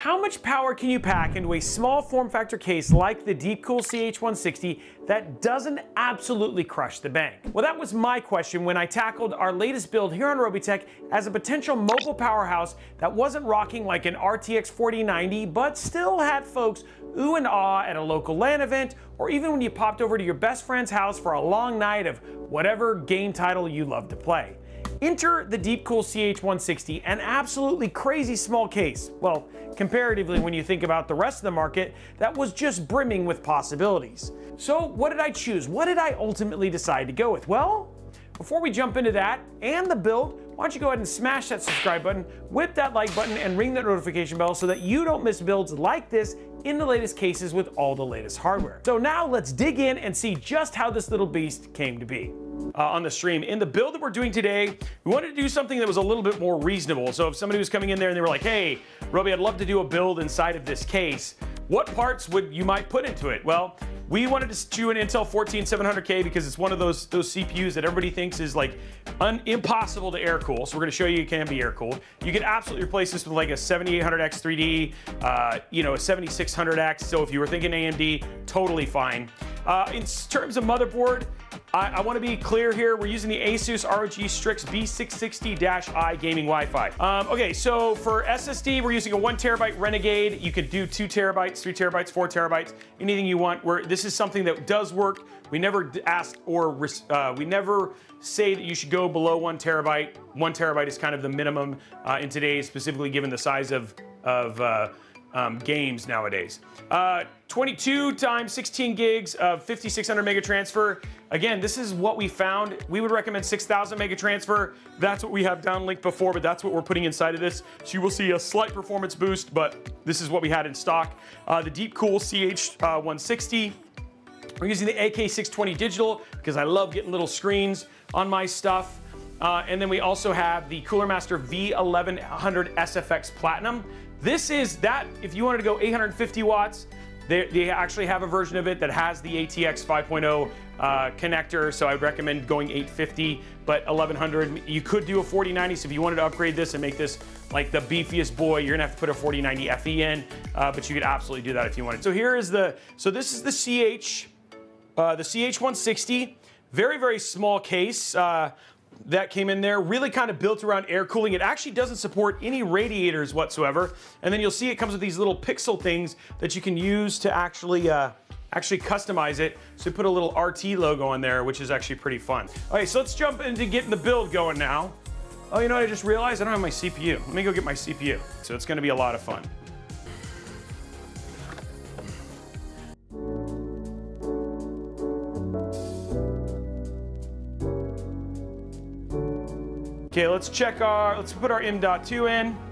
How much power can you pack into a small form factor case like the Deepcool CH160 that doesn't absolutely crush the bank? Well, that was my question when I tackled our latest build here on Robeytech as a potential mobile powerhouse that wasn't rocking like an RTX 4090, but still had folks ooh and ah at a local LAN event, or even when you popped over to your best friend's house for a long night of whatever game title you love to play. Enter the Deepcool CH160, an absolutely crazy small case. Well, comparatively when you think about the rest of the market, that was just brimming with possibilities. So what did I choose? What did I ultimately decide to go with? Well, before we jump into that and the build, why don't you go ahead and smash that subscribe button, whip that like button, and ring that notification bell so that you don't miss builds like this in the latest cases with all the latest hardware. So now let's dig in and see just how this little beast came to be uh, on the stream. In the build that we're doing today, we wanted to do something that was a little bit more reasonable. So if somebody was coming in there and they were like, hey, Robey, I'd love to do a build inside of this case, what parts would you might put into it? Well, we wanted to do an Intel 14700K because it's one of those those CPUs that everybody thinks is like un, impossible to air cool. So we're going to show you it can be air cooled. You can absolutely replace this with like a 7800X 3D, uh, you know, a 7600X. So if you were thinking AMD, totally fine. Uh, in terms of motherboard, I, I want to be clear here. We're using the Asus ROG Strix B660-i gaming Wi-Fi. Um, okay, so for SSD, we're using a one terabyte Renegade. You could do two terabytes, three terabytes, four terabytes, anything you want. Where this is something that does work. We never ask or uh, we never say that you should go below one terabyte. One terabyte is kind of the minimum uh, in today's, specifically given the size of of uh, um, games nowadays. Uh, 22 times 16 gigs of 5600 mega transfer. Again, this is what we found. We would recommend 6000 mega transfer. That's what we have downlinked before, but that's what we're putting inside of this. So you will see a slight performance boost, but this is what we had in stock. Uh, the Deepcool CH160. Uh, we're using the AK620 digital because I love getting little screens on my stuff. Uh, and then we also have the Cooler Master V1100 SFX Platinum. This is that, if you wanted to go 850 watts, they, they actually have a version of it that has the ATX 5.0 uh, connector, so I'd recommend going 850, but 1100, you could do a 4090, so if you wanted to upgrade this and make this like the beefiest boy, you're gonna have to put a 4090 FE in, uh, but you could absolutely do that if you wanted. So here is the, so this is the CH, uh, the CH160, very, very small case. That came in there, really kind of built around air cooling. It actually doesn't support any radiators whatsoever. And then you'll see it comes with these little pixel things that you can use to actually uh, actually customize it. So put a little RT logo on there, which is actually pretty fun. Okay, so let's jump into getting the build going now. Oh, you know what I just realized? I don't have my CPU. Let me go get my CPU. So it's gonna be a lot of fun. Okay, let's check our, let's put our M.2 in.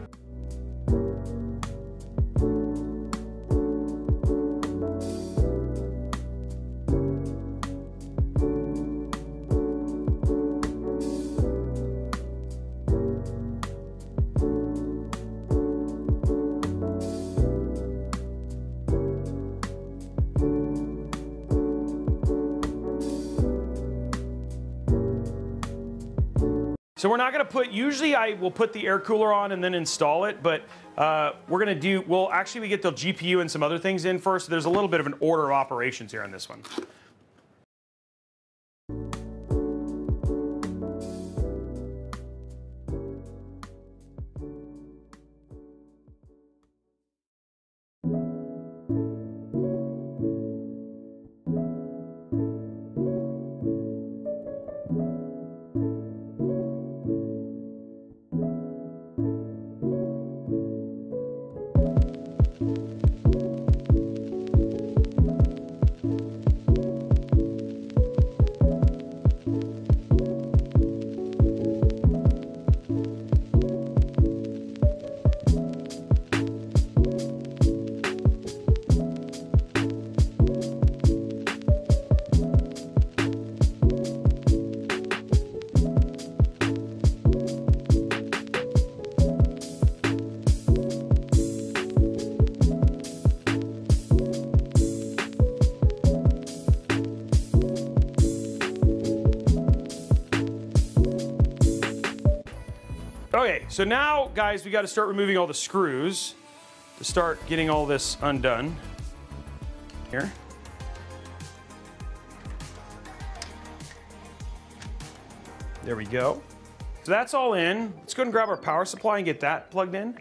So we're not gonna put, usually I will put the air cooler on and then install it, but uh, we're gonna do, well actually we get the GPU and some other things in first. So There's a little bit of an order of operations here on this one. So now, guys, we got to start removing all the screws. to start getting all this undone. Here. There we go. So that's all in. Let's go and grab our power supply and get that plugged in.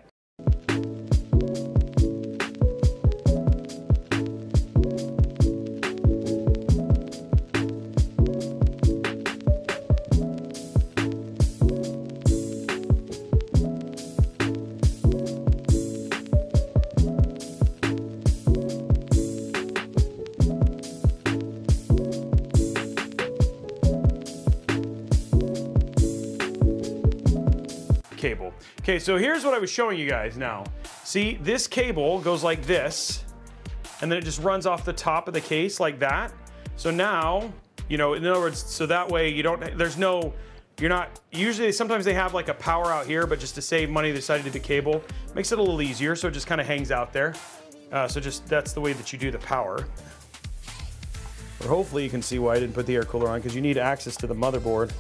Okay, so here's what I was showing you guys now. See, this cable goes like this, and then it just runs off the top of the case like that. So now, you know, in other words, so that way you don't, there's no, you're not, usually sometimes they have like a power out here, but just to save money, they decided to do the cable. Makes it a little easier, so it just kind of hangs out there. Uh, so just, that's the way that you do the power. Or hopefully you can see why I didn't put the air cooler on, because you need access to the motherboard.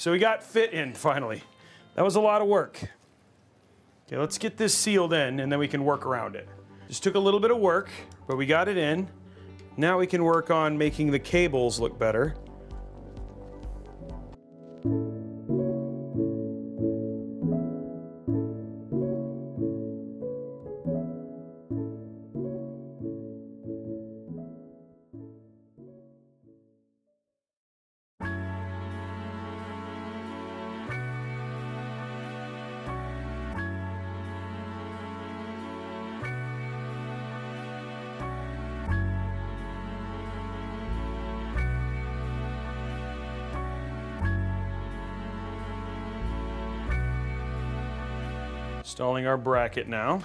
So we got fit in finally. That was a lot of work. Okay, let's get this sealed in and then we can work around it. Just took a little bit of work, but we got it in. Now we can work on making the cables look better. Installing our bracket now.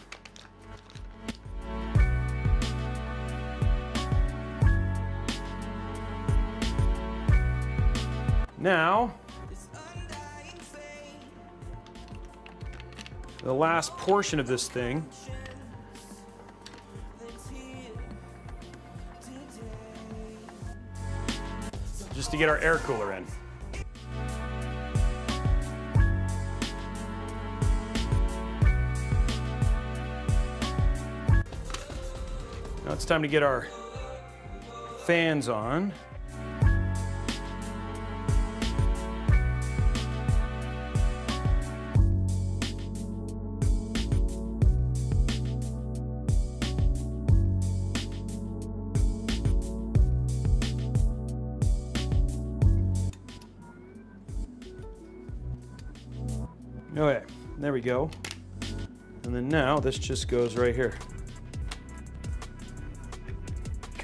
Now, the last portion of this thing. Just to get our air cooler in. It's time to get our fans on. Okay, there we go. And then now this just goes right here.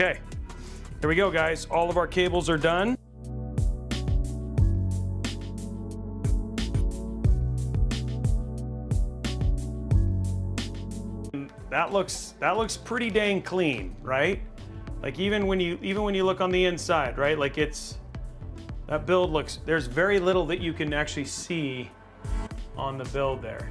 Okay, there we go, guys. All of our cables are done. That looks that looks pretty dang clean, right? Like even when you even when you look on the inside, right? Like it's that build looks there's very little that you can actually see on the build there.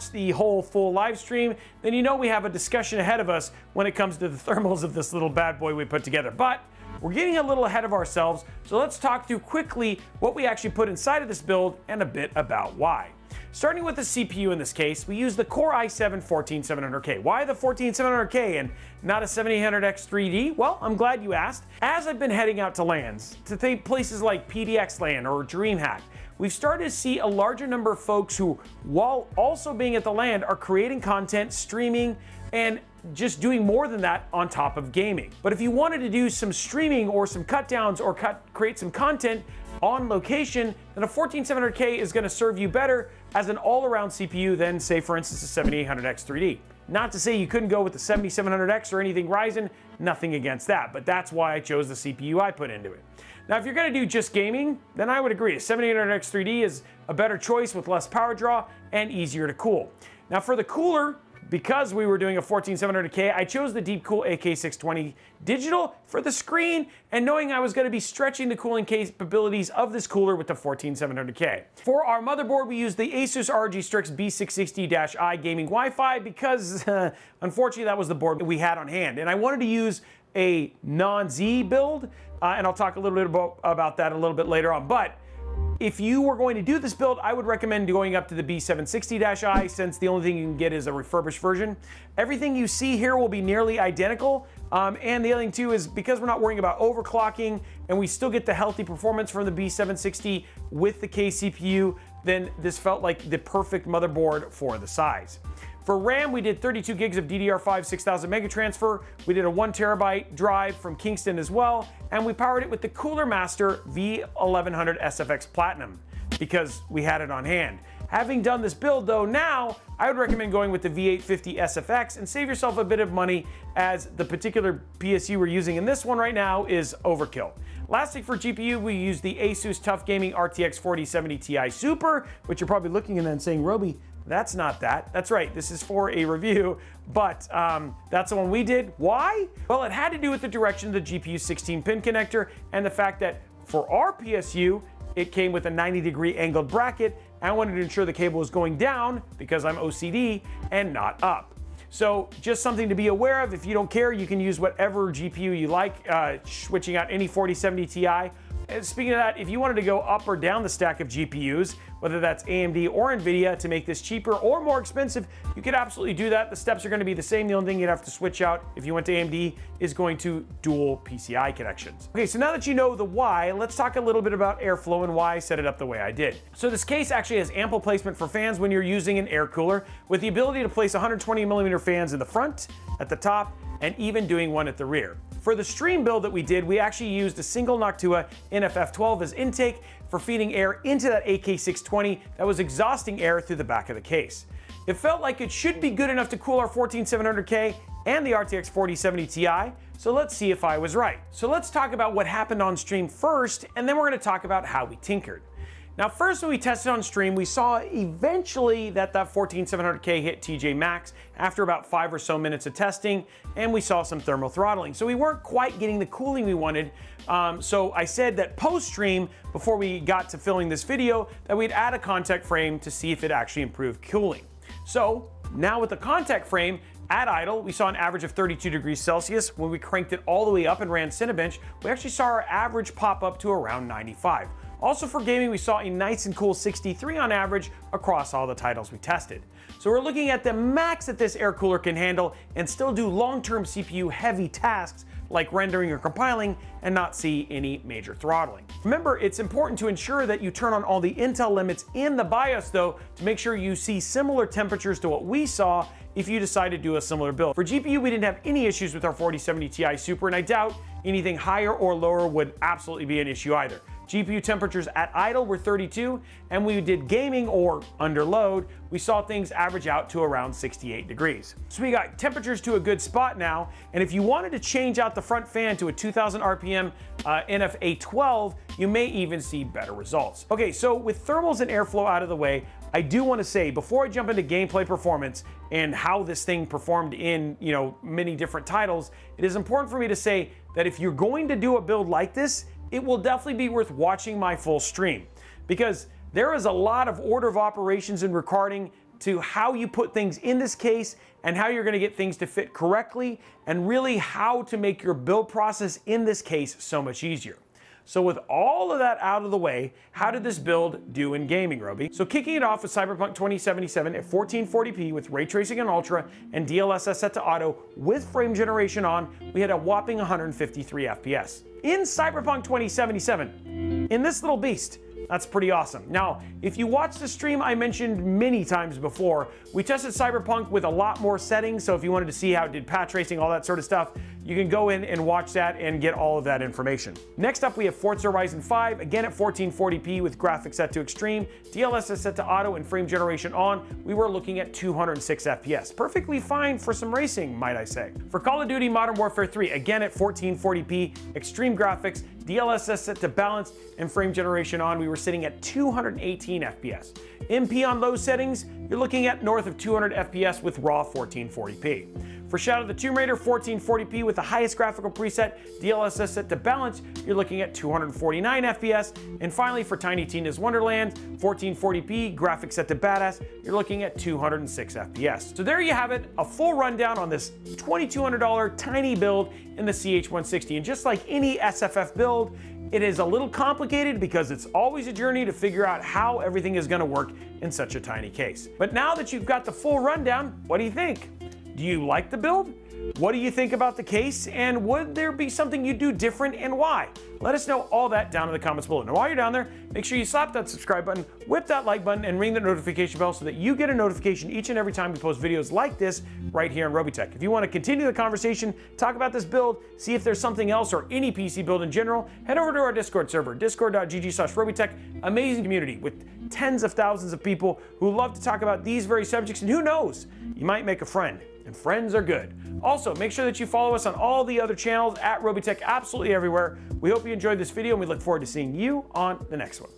If the whole full live stream, then you know we have a discussion ahead of us when it comes to the thermals of this little bad boy we put together. But we're getting a little ahead of ourselves, so let's talk through quickly what we actually put inside of this build and a bit about why. Starting with the CPU in this case, we use the Core i7 14700K. Why the 14700K and not a 7800X 3D? Well, I'm glad you asked. As I've been heading out to lands, to places like PDX LAN or DreamHack, we've started to see a larger number of folks who, while also being at the land, are creating content, streaming, and just doing more than that on top of gaming. But if you wanted to do some streaming or some cut downs or cut, create some content on location, then a 14700K is gonna serve you better as an all-around CPU than say for instance a 7800X 3D. Not to say you couldn't go with the 7700X or anything Ryzen, nothing against that, but that's why I chose the CPU I put into it. Now, if you're gonna do just gaming, then I would agree. A 7800X 3D is a better choice with less power draw and easier to cool. Now for the cooler, because we were doing a 14700K, I chose the Deepcool AK620 digital for the screen and knowing I was to be stretching the cooling capabilities of this cooler with the 14700K. For our motherboard, we used the Asus ROG Strix B660-i gaming Wi-Fi because uh, unfortunately that was the board we had on hand. And I wanted to use a non-Z build, uh, and I'll talk a little bit about, about that a little bit later on. But if you were going to do this build, I would recommend going up to the B760-i since the only thing you can get is a refurbished version. Everything you see here will be nearly identical. Um, and the other thing too is because we're not worrying about overclocking and we still get the healthy performance from the B760 with the K CPU, then this felt like the perfect motherboard for the size. For RAM, we did 32 gigs of DDR5 6000 mega transfer. We did a one terabyte drive from Kingston as well, and we powered it with the Cooler Master V1100 SFX Platinum because we had it on hand. Having done this build though, now I would recommend going with the V850 SFX and save yourself a bit of money as the particular PSU we're using in this one right now is overkill. Lastly, for GPU, we use the Asus TUF Gaming RTX 4070 Ti Super, which you're probably looking at and then saying, Robey, that's not that. That's right, this is for a review, but um, that's the one we did. Why? Well, it had to do with the direction of the GPU 16 pin connector and the fact that for our PSU, it came with a 90 degree angled bracket. I wanted to ensure the cable was going down because I'm OCD and not up. So just something to be aware of. If you don't care, you can use whatever GPU you like, uh, switching out any 4070 Ti and speaking of that, if you wanted to go up or down the stack of GPUs, whether that's AMD or NVIDIA to make this cheaper or more expensive, you could absolutely do that. The steps are gonna be the same. The only thing you'd have to switch out if you went to AMD is going to dual PCI connections. Okay, so now that you know the why, let's talk a little bit about airflow and why I set it up the way I did. So this case actually has ample placement for fans when you're using an air cooler with the ability to place 120 millimeter fans in the front, at the top, and even doing one at the rear. For the stream build that we did, we actually used a single Noctua NF-F12 as intake for feeding air into that AK620 that was exhausting air through the back of the case. It felt like it should be good enough to cool our 14700K and the RTX 4070 Ti, so let's see if I was right. So let's talk about what happened on stream first, and then we're gonna talk about how we tinkered. Now, first when we tested on stream, we saw eventually that that 14700K hit TJ Max after about five or so minutes of testing, and we saw some thermal throttling. So we weren't quite getting the cooling we wanted. Um, so I said that post-stream, before we got to filming this video, that we'd add a contact frame to see if it actually improved cooling. So now with the contact frame, at idle, we saw an average of 32 degrees Celsius. When we cranked it all the way up and ran Cinebench, we actually saw our average pop up to around 95. Also for gaming, we saw a nice and cool 63 on average across all the titles we tested. So we're looking at the max that this air cooler can handle and still do long-term CPU heavy tasks like rendering or compiling and not see any major throttling. Remember, it's important to ensure that you turn on all the Intel limits in the BIOS though to make sure you see similar temperatures to what we saw if you decide to do a similar build. For GPU, we didn't have any issues with our 4070 Ti Super, and I doubt anything higher or lower would absolutely be an issue either. GPU temperatures at idle were 32, and when we did gaming or under load, we saw things average out to around 68 degrees. So we got temperatures to a good spot now, and if you wanted to change out the front fan to a 2000 RPM uh, NF-A12, you may even see better results. Okay, so with thermals and airflow out of the way, I do want to say before I jump into gameplay performance and how this thing performed in, you know, many different titles, it is important for me to say that if you're going to do a build like this, it will definitely be worth watching my full stream because there is a lot of order of operations and recording to how you put things in this case and how you're gonna get things to fit correctly and really how to make your build process in this case so much easier. So with all of that out of the way, how did this build do in gaming, Robey? So kicking it off with Cyberpunk 2077 at 1440p with ray tracing on ultra and DLSS set to auto with frame generation on, we had a whopping 153 FPS. In Cyberpunk 2077, in this little beast, that's pretty awesome. Now, if you watch the stream I mentioned many times before, we tested Cyberpunk with a lot more settings, so if you wanted to see how it did path tracing, all that sort of stuff, you can go in and watch that and get all of that information. Next up, we have Forza Horizon 5, again at 1440p with graphics set to extreme, DLSS set to auto and frame generation on. We were looking at 206 FPS. Perfectly fine for some racing, might I say. For Call of Duty Modern Warfare 3, again at 1440p, extreme graphics, DLSS set to balance, and frame generation on, we were sitting at 218 FPS. MP on low settings, you're looking at north of 200 FPS with raw 1440p. For Shadow of the Tomb Raider 1440p with the highest graphical preset, DLSS set to balance, you're looking at 249 FPS. And finally for Tiny Tina's Wonderland 1440p, graphics set to badass, you're looking at 206 FPS. So there you have it, a full rundown on this $2,200 tiny build in the CH160. And just like any SFF build, it is a little complicated because it's always a journey to figure out how everything is gonna work in such a tiny case. But now that you've got the full rundown, what do you think? Do you like the build? What do you think about the case? And would there be something you'd do different and why? Let us know all that down in the comments below. Now, while you're down there, make sure you slap that subscribe button, whip that like button, and ring the notification bell so that you get a notification each and every time we post videos like this right here on Robeytech. If you want to continue the conversation, talk about this build, see if there's something else or any PC build in general, head over to our Discord server, discord.gg slash Robeytech. Amazing community with tens of thousands of people who love to talk about these very subjects, and who knows, you might make a friend and friends are good. Also, make sure that you follow us on all the other channels at Robeytech absolutely everywhere. We hope you enjoyed this video and we look forward to seeing you on the next one.